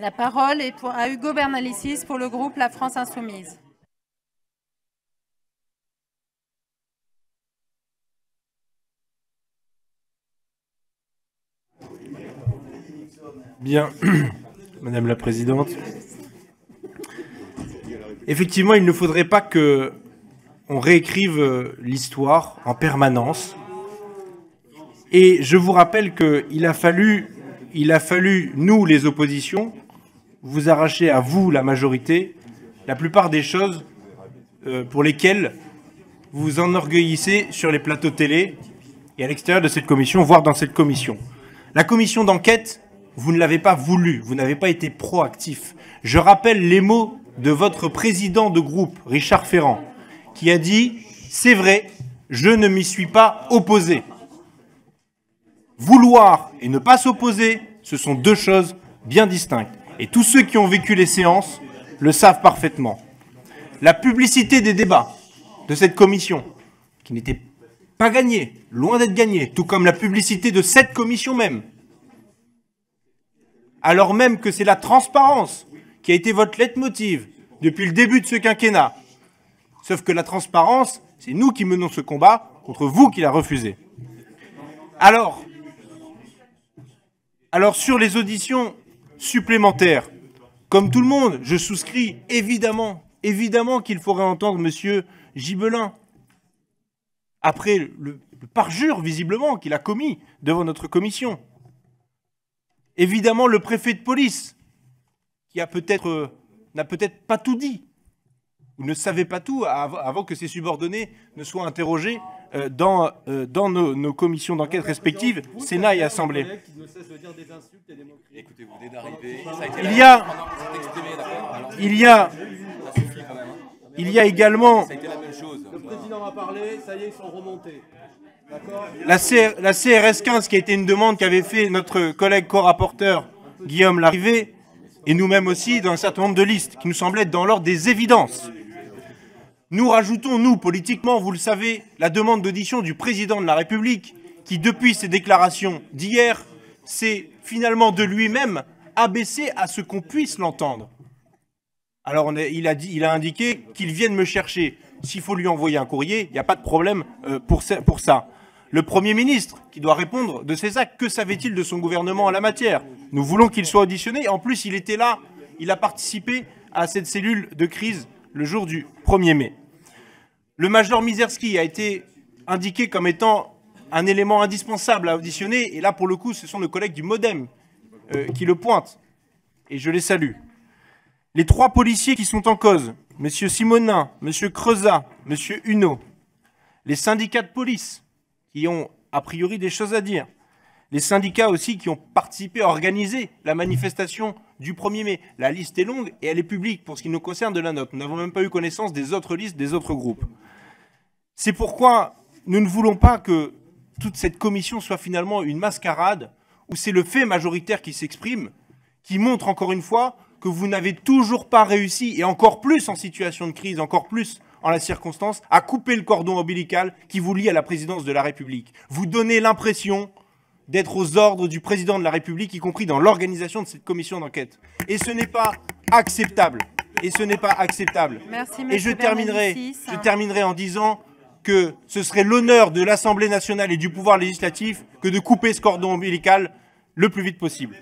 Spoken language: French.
La parole est pour, à Hugo Bernalicis pour le groupe La France Insoumise. Bien, Madame la Présidente. Effectivement, il ne faudrait pas que on réécrive l'histoire en permanence. Et je vous rappelle qu'il a fallu, il a fallu, nous, les oppositions, vous arracher à vous, la majorité, la plupart des choses euh, pour lesquelles vous vous enorgueillissez sur les plateaux télé et à l'extérieur de cette commission, voire dans cette commission. La commission d'enquête, vous ne l'avez pas voulu, vous n'avez pas été proactif. Je rappelle les mots de votre président de groupe, Richard Ferrand, qui a dit C'est vrai, je ne m'y suis pas opposé. Vouloir et ne pas s'opposer, ce sont deux choses bien distinctes. Et tous ceux qui ont vécu les séances le savent parfaitement. La publicité des débats de cette commission, qui n'était pas gagnée, loin d'être gagnée, tout comme la publicité de cette commission même, alors même que c'est la transparence qui a été votre leitmotiv depuis le début de ce quinquennat. Sauf que la transparence, c'est nous qui menons ce combat contre vous qui la refusez. Alors, alors sur les auditions supplémentaires, comme tout le monde, je souscris évidemment, évidemment qu'il faudrait entendre Monsieur Gibelin. Après le, parjure visiblement qu'il a commis devant notre commission. Évidemment le préfet de police, qui a peut-être euh, n'a peut-être pas tout dit, ou ne savait pas tout avant que ses subordonnés ne soient interrogés dans, euh, dans nos, nos commissions d'enquête respectives, Sénat et Assemblée. Il y a, il y a, il y a également. Le président va parler, ça y est, ils sont remontés. La, CR, la CRS 15, qui a été une demande qu'avait fait notre collègue co-rapporteur Guillaume Larrivé, et nous-mêmes aussi, dans un certain nombre de listes, qui nous semblent être dans l'ordre des évidences. Nous rajoutons, nous, politiquement, vous le savez, la demande d'audition du président de la République, qui, depuis ses déclarations d'hier, s'est finalement de lui-même abaissé à ce qu'on puisse l'entendre. Alors, il, a indiqué qu'il vienne me chercher. S'il faut lui envoyer un courrier, il n'y a pas de problème euh, pour, pour ça. Le Premier ministre, qui doit répondre de ses actes, que savait-il de son gouvernement en la matière? Nous voulons qu'il soit auditionné. En plus, il était là, il a participé à cette cellule de crise le jour du 1er mai. Le major Mizerski a été indiqué comme étant un élément indispensable à auditionner, et là, pour le coup, ce sont nos collègues du Modem euh, qui le pointent, et je les salue. Les trois policiers qui sont en cause, M. Simonin, M. Creusat, M. Huneau, les syndicats de police, qui ont a priori des choses à dire, les syndicats aussi qui ont participé à organiser la manifestation du 1er mai. La liste est longue et elle est publique pour ce qui nous concerne de la note. Nous n'avons même pas eu connaissance des autres listes des autres groupes. C'est pourquoi nous ne voulons pas que toute cette commission soit finalement une mascarade où c'est le fait majoritaire qui s'exprime, qui montre encore une fois que vous n'avez toujours pas réussi, et encore plus en situation de crise, encore plus en la circonstance, à couper le cordon ombilical qui vous lie à la présidence de la République. Vous donnez l'impression d'être aux ordres du président de la République, y compris dans l'organisation de cette commission d'enquête. Et ce n'est pas acceptable. Et ce n'est pas acceptable. Merci, et terminerai, je terminerai en disant que ce serait l'honneur de l'Assemblée nationale et du pouvoir législatif que de couper ce cordon ombilical le plus vite possible.